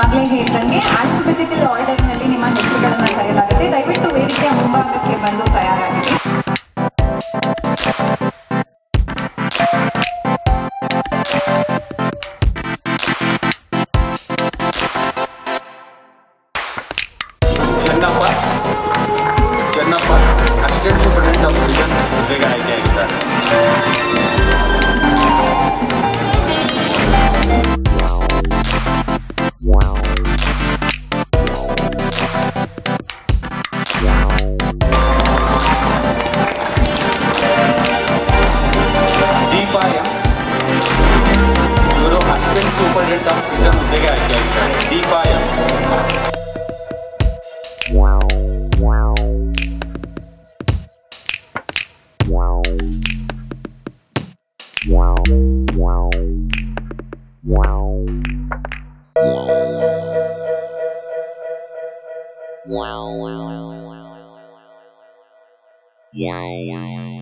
ಆಗ್ಲೇ ಹೇಳ್ದಂಗೆ ಆಲ್ಫಾಬೆಟಿಕಲ್ ಆರ್ಡರ್ನಲ್ಲಿ ನಿಮ್ಮ ಹೆಸರುಗಳನ್ನ Channappa Channappa assistant superintendent of division मिलेगा आई टी का दीपा या euro assistant superintendent of wow wow wow wow wow